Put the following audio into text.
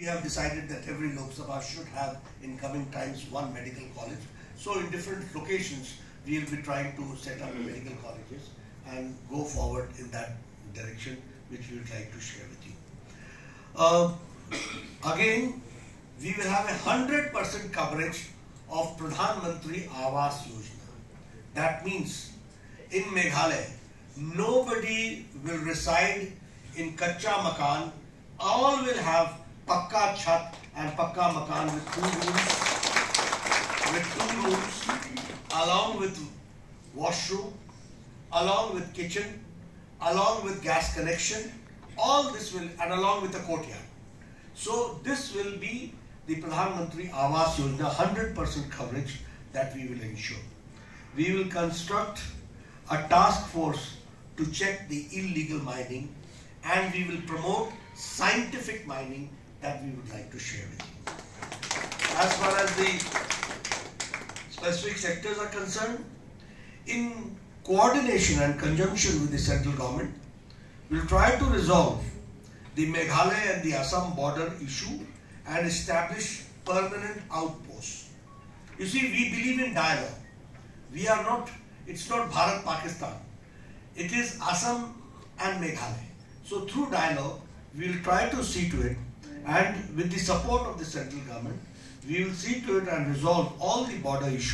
We have decided that every Lok Sabha should have in coming times one medical college. So in different locations, we will be trying to set up medical colleges and go forward in that direction, which we would like to share with you. Uh, again, we will have a hundred percent coverage of Pradhan Mantri Awas Yojana. That means in Meghalaya, nobody will reside in Kacha Makan. All will have Pakka Chat and Pakka Makan with two rooms, with two rooms, along with washroom, along with kitchen, along with gas connection. All this will, and along with the courtyard. So this will be the Pradhan Mantri Awas Yojana 100% coverage that we will ensure. We will construct a task force to check the illegal mining and we will promote scientific mining that we would like to share with you. As far as the specific sectors are concerned, in coordination and conjunction with the central government, we will try to resolve the Meghalaya and the Assam border issue and establish permanent outposts. You see, we believe in dialogue. We are not, it's not Bharat Pakistan. It is Assam and Meghalaya. So through dialogue, we will try to see to it and with the support of the central government, we will see to it and resolve all the border issues